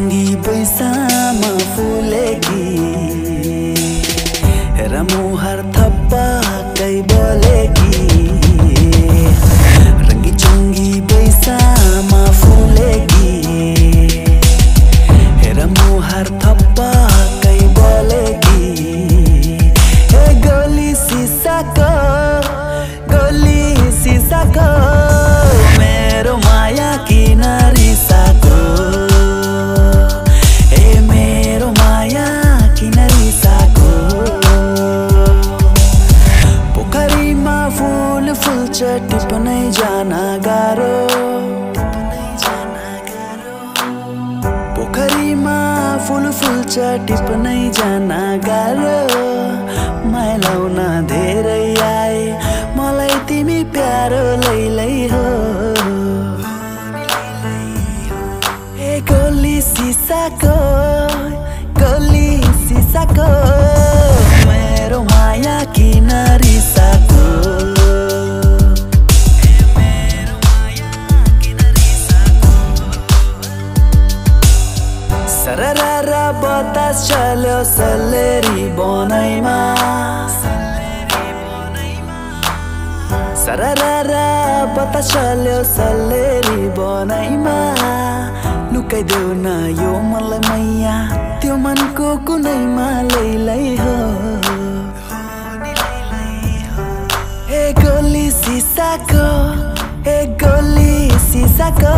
मागी पैसामा फुलेकी। र मुहार थप फुल्छ टिप्नै जान गाह्रो। पोखरीमा फुल फुल्छ टिप्नै जान गाह्रो। माया लाउन धेरै आए मलाई तिमी प्यारो लैलै हो ए गोली सिसाको गोली सिसाको। बतास चल्यो सल्लेरी सररा बतास चल्यो सल्लेरी बनैमा लुकाइदेऊ न यो मलाई मैया त्यो मनको कुनैमा लैलै हो ए गोली सिसाको ए गोली सिसाको